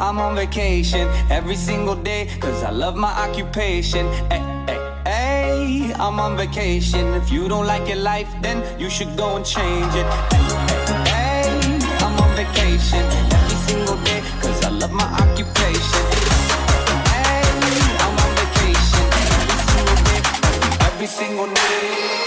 I'm on vacation every single day, cause I love my occupation. Hey, hey, hey! I'm on vacation. If you don't like your life, then you should go and change it. Hey, ay, ay, I'm on vacation every single day, cause I love my occupation. Hey, I'm on vacation every single day, every single day.